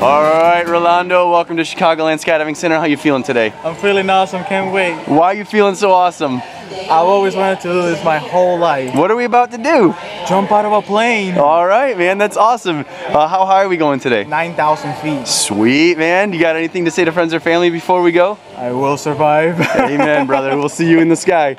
All right, Rolando, welcome to Chicagoland Skydiving Center. How you feeling today? I'm feeling awesome, can't wait. Why are you feeling so awesome? I've always wanted to do this my whole life. What are we about to do? Jump out of a plane. All right, man, that's awesome. Uh, how high are we going today? 9,000 feet. Sweet, man. You got anything to say to friends or family before we go? I will survive. Amen, brother. We'll see you in the sky.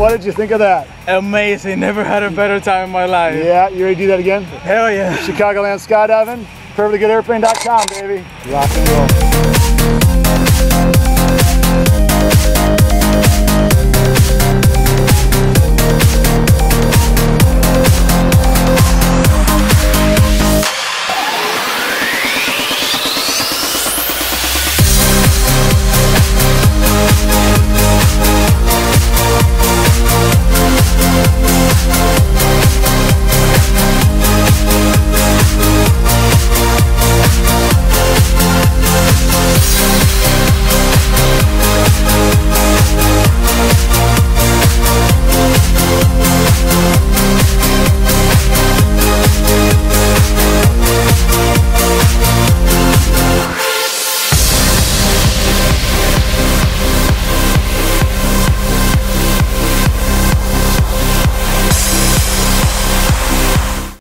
What did you think of that? Amazing, never had a better time in my life. Yeah, you ready to do that again? Hell yeah. Chicagoland Skydiving, perfectlygoodAirplane.com, baby. Rock and roll.